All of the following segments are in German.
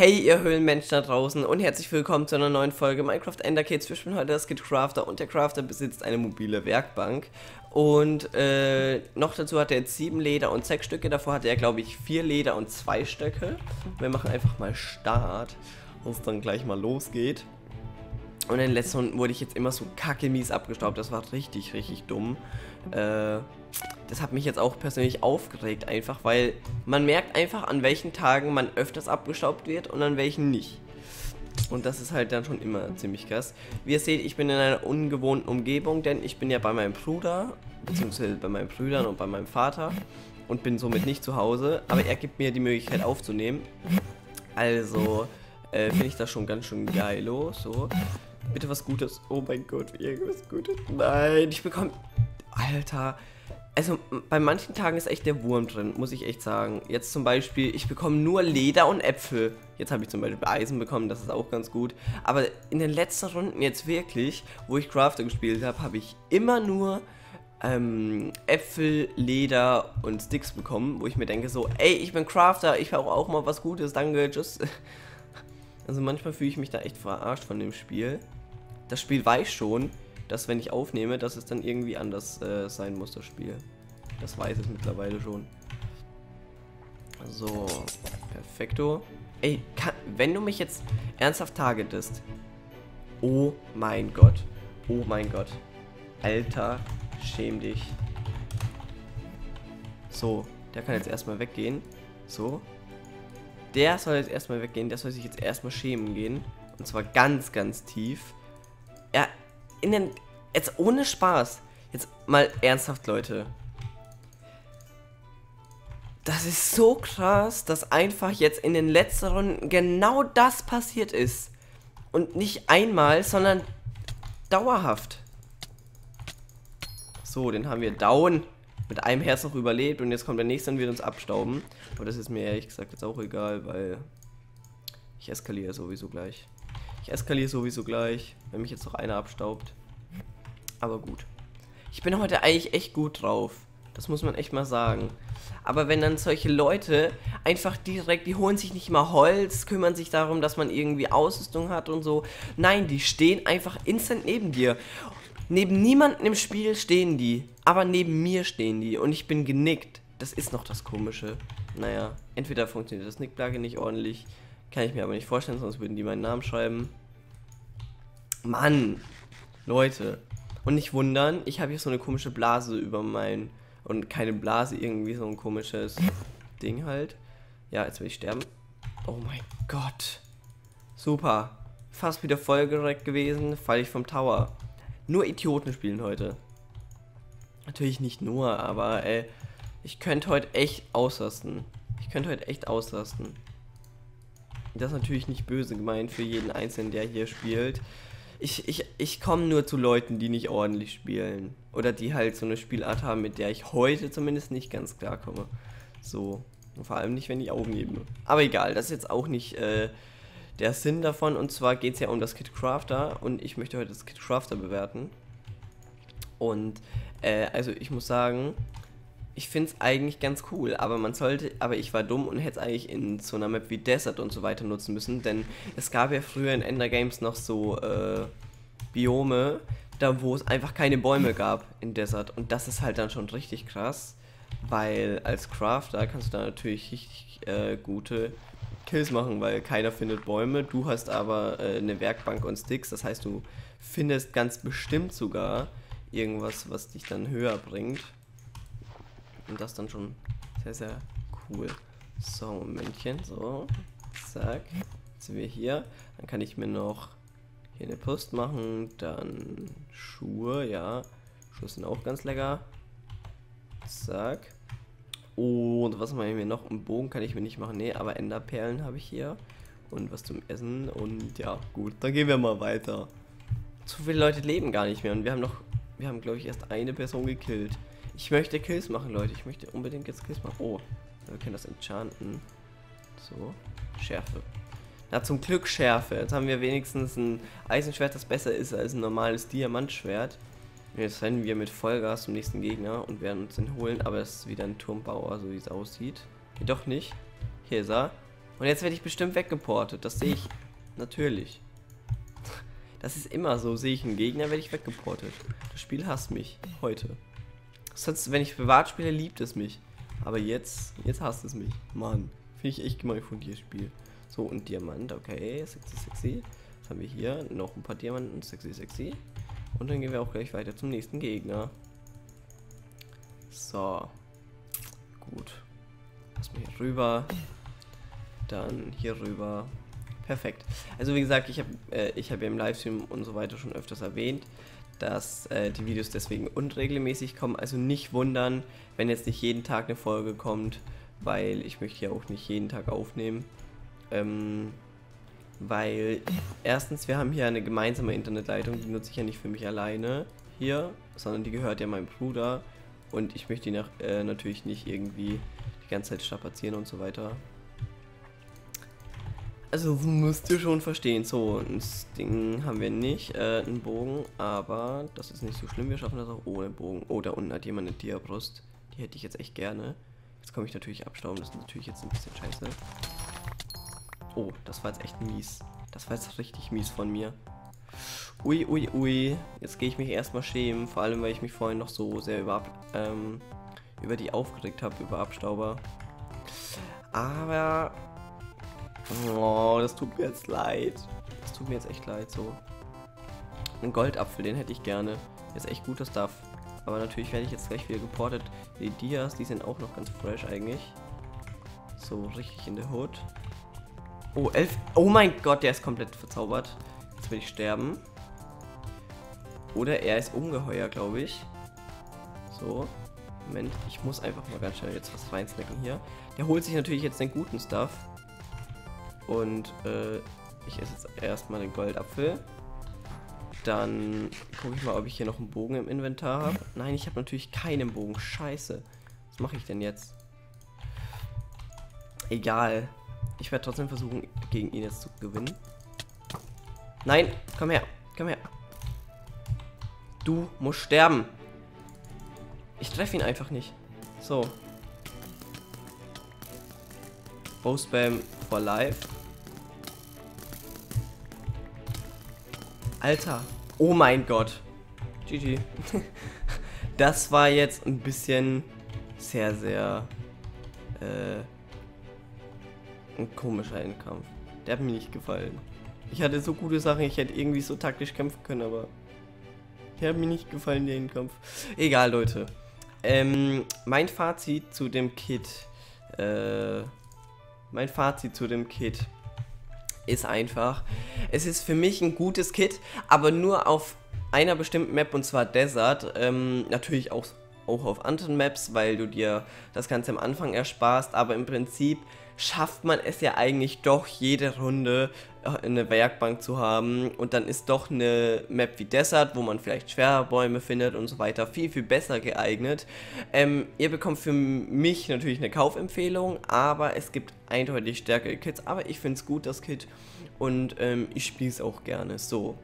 Hey ihr Höhlenmenschen da draußen und herzlich willkommen zu einer neuen Folge Minecraft Ender Kids. Wir spielen heute das Kid Crafter und der Crafter besitzt eine mobile Werkbank. Und äh, noch dazu hat er jetzt sieben Leder und sechs Stücke. Davor hatte er glaube ich vier Leder und zwei Stöcke. Wir machen einfach mal Start, wo es dann gleich mal losgeht. Und in den letzten Runden wurde ich jetzt immer so kacke mies abgestaubt. Das war richtig, richtig dumm. Äh, das hat mich jetzt auch persönlich aufgeregt, einfach weil man merkt einfach, an welchen Tagen man öfters abgestaubt wird und an welchen nicht. Und das ist halt dann schon immer ziemlich krass. Wie ihr seht, ich bin in einer ungewohnten Umgebung, denn ich bin ja bei meinem Bruder, beziehungsweise bei meinen Brüdern und bei meinem Vater und bin somit nicht zu Hause. Aber er gibt mir die Möglichkeit aufzunehmen. Also äh, finde ich das schon ganz schön geil. So. Bitte was Gutes. Oh mein Gott, irgendwas Gutes. Nein, ich bekomme... Alter. Also bei manchen Tagen ist echt der Wurm drin, muss ich echt sagen. Jetzt zum Beispiel, ich bekomme nur Leder und Äpfel. Jetzt habe ich zum Beispiel Eisen bekommen, das ist auch ganz gut. Aber in den letzten Runden jetzt wirklich, wo ich Crafter gespielt habe, habe ich immer nur ähm, Äpfel, Leder und Sticks bekommen, wo ich mir denke so, ey, ich bin Crafter, ich brauche auch mal was Gutes, danke, tschüss. Also manchmal fühle ich mich da echt verarscht von dem Spiel das Spiel weiß schon, dass wenn ich aufnehme, dass es dann irgendwie anders äh, sein muss, das Spiel. Das weiß es mittlerweile schon. So, perfekto. Ey, kann, wenn du mich jetzt ernsthaft targetest. Oh mein Gott. Oh mein Gott. Alter, schäm dich. So, der kann jetzt erstmal weggehen. So. Der soll jetzt erstmal weggehen. Der soll sich jetzt erstmal schämen gehen. Und zwar ganz, ganz tief. Ja, in den. Jetzt ohne Spaß. Jetzt mal ernsthaft, Leute. Das ist so krass, dass einfach jetzt in den letzten Runden genau das passiert ist. Und nicht einmal, sondern dauerhaft. So, den haben wir down. Mit einem Herz noch überlebt und jetzt kommt der nächste und wird uns abstauben. Aber das ist mir ehrlich gesagt jetzt auch egal, weil ich eskaliere sowieso gleich. Ich eskaliere sowieso gleich, wenn mich jetzt noch einer abstaubt. Aber gut. Ich bin heute eigentlich echt gut drauf. Das muss man echt mal sagen. Aber wenn dann solche Leute einfach direkt, die holen sich nicht mal Holz, kümmern sich darum, dass man irgendwie Ausrüstung hat und so. Nein, die stehen einfach instant neben dir. Neben niemanden im Spiel stehen die, aber neben mir stehen die und ich bin genickt. Das ist noch das Komische. Naja, entweder funktioniert das Nickplugin nicht ordentlich, kann ich mir aber nicht vorstellen, sonst würden die meinen Namen schreiben. Mann, Leute. Und nicht wundern, ich habe hier so eine komische Blase über mein... Und keine Blase, irgendwie so ein komisches Ding halt. Ja, jetzt will ich sterben. Oh mein Gott. Super. Fast wieder vollgereckt gewesen, falle ich vom Tower. Nur Idioten spielen heute. Natürlich nicht nur, aber ey, ich könnte heute echt ausrasten. Ich könnte heute echt ausrasten. Das ist natürlich nicht böse gemeint für jeden Einzelnen, der hier spielt. Ich, ich, ich komme nur zu Leuten, die nicht ordentlich spielen. Oder die halt so eine Spielart haben, mit der ich heute zumindest nicht ganz klar komme. So. Und vor allem nicht, wenn ich aufnehme. Aber egal, das ist jetzt auch nicht äh, der Sinn davon. Und zwar geht es ja um das Kit Crafter. Und ich möchte heute das Kit Crafter bewerten. Und äh, also ich muss sagen, ich finde es eigentlich ganz cool, aber man sollte, aber ich war dumm und hätte es eigentlich in so einer Map wie Desert und so weiter nutzen müssen, denn es gab ja früher in Ender Games noch so äh, Biome, da wo es einfach keine Bäume gab in Desert und das ist halt dann schon richtig krass, weil als Crafter kannst du da natürlich richtig äh, gute Kills machen, weil keiner findet Bäume, du hast aber äh, eine Werkbank und Sticks, das heißt du findest ganz bestimmt sogar irgendwas, was dich dann höher bringt. Und das dann schon sehr, sehr cool. So, Momentchen, so. Zack. Jetzt sind wir hier. Dann kann ich mir noch hier eine Post machen. Dann Schuhe, ja. Schuhe sind auch ganz lecker. Zack. Und was mache ich mir noch? Einen Bogen kann ich mir nicht machen. Nee, aber Enderperlen habe ich hier. Und was zum Essen. Und ja, gut. Dann gehen wir mal weiter. Zu viele Leute leben gar nicht mehr. Und wir haben noch, wir haben glaube ich erst eine Person gekillt. Ich möchte Kills machen, Leute. Ich möchte unbedingt jetzt Kills machen. Oh, wir können das enchanten. So, Schärfe. Na, zum Glück Schärfe. Jetzt haben wir wenigstens ein Eisenschwert, das besser ist als ein normales Diamantschwert. Jetzt rennen wir mit Vollgas zum nächsten Gegner und werden uns den holen. Aber es ist wieder ein Turmbauer, so wie es aussieht. Jedoch nicht. Hier ist er. Und jetzt werde ich bestimmt weggeportet. Das sehe ich natürlich. Das ist immer so. Sehe ich einen Gegner, werde ich weggeportet. Das Spiel hasst mich. Heute. Sonst, wenn ich privat spiele, liebt es mich. Aber jetzt, jetzt hasst es mich. Mann. Finde ich echt gemein von dir, Spiel. So, und Diamant, okay. Sexy, sexy. Was haben wir hier? Noch ein paar Diamanten. Sexy, sexy. Und dann gehen wir auch gleich weiter zum nächsten Gegner. So. Gut. Lass mal hier rüber. Dann hier rüber. Perfekt. Also wie gesagt, ich habe äh, hab ja im Livestream und so weiter schon öfters erwähnt, dass äh, die Videos deswegen unregelmäßig kommen. Also nicht wundern, wenn jetzt nicht jeden Tag eine Folge kommt, weil ich möchte ja auch nicht jeden Tag aufnehmen. Ähm, weil erstens, wir haben hier eine gemeinsame Internetleitung, die nutze ich ja nicht für mich alleine hier, sondern die gehört ja meinem Bruder und ich möchte ihn nach, äh, natürlich nicht irgendwie die ganze Zeit strapazieren und so weiter. Also müsst ihr schon verstehen. So, ein Ding haben wir nicht, äh, einen Bogen, aber das ist nicht so schlimm. Wir schaffen das auch ohne Bogen. Oh, da unten hat jemand eine Diabrust. Die hätte ich jetzt echt gerne. Jetzt komme ich natürlich abstauben, das ist natürlich jetzt ein bisschen scheiße. Oh, das war jetzt echt mies. Das war jetzt richtig mies von mir. Ui, ui, ui. Jetzt gehe ich mich erstmal schämen. Vor allem, weil ich mich vorhin noch so sehr über, ähm, über die aufgeregt habe, über Abstauber. Aber... Oh, das tut mir jetzt leid. Das tut mir jetzt echt leid, so. Ein Goldapfel, den hätte ich gerne. Ist echt gut, das darf. Aber natürlich werde ich jetzt gleich wieder geportet. Die Dias, die sind auch noch ganz fresh eigentlich. So richtig in der Hood. Oh, elf. Oh mein Gott, der ist komplett verzaubert. Jetzt will ich sterben. Oder er ist ungeheuer, glaube ich. So. Moment, ich muss einfach mal ganz schnell jetzt was reinsnacken hier. Der holt sich natürlich jetzt den guten Stuff. Und äh, ich esse jetzt erstmal den Goldapfel. Dann gucke ich mal, ob ich hier noch einen Bogen im Inventar habe. Nein, ich habe natürlich keinen Bogen. Scheiße. Was mache ich denn jetzt? Egal. Ich werde trotzdem versuchen, gegen ihn jetzt zu gewinnen. Nein, komm her. Komm her. Du musst sterben. Ich treffe ihn einfach nicht. So. Bow Spam for life. Alter. Oh mein Gott. GG. das war jetzt ein bisschen sehr, sehr äh, ein komischer Endkampf. Der hat mir nicht gefallen. Ich hatte so gute Sachen, ich hätte irgendwie so taktisch kämpfen können, aber der hat mir nicht gefallen, der Endkampf. Egal, Leute. Ähm, mein Fazit zu dem Kit. Äh, mein Fazit zu dem Kit ist einfach, es ist für mich ein gutes Kit, aber nur auf einer bestimmten Map und zwar Desert. Ähm, natürlich auch, auch auf anderen Maps, weil du dir das Ganze am Anfang ersparst, aber im Prinzip schafft man es ja eigentlich doch jede Runde äh, eine Werkbank zu haben. Und dann ist doch eine Map wie Desert, wo man vielleicht Schwerbäume findet und so weiter, viel, viel besser geeignet. Ähm, ihr bekommt für mich natürlich eine Kaufempfehlung, aber es gibt eindeutig stärkere Kits, aber ich finde es gut, das Kit. Und ähm, ich spiele es auch gerne. So.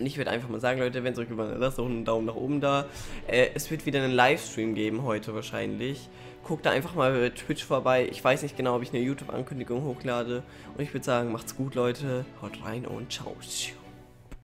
Und ich würde einfach mal sagen, Leute, wenn es euch gefallen hat, lasst doch einen Daumen nach oben da. Äh, es wird wieder einen Livestream geben heute wahrscheinlich guckt da einfach mal bei Twitch vorbei. Ich weiß nicht genau, ob ich eine YouTube-Ankündigung hochlade. Und ich würde sagen, macht's gut, Leute. Haut rein und ciao.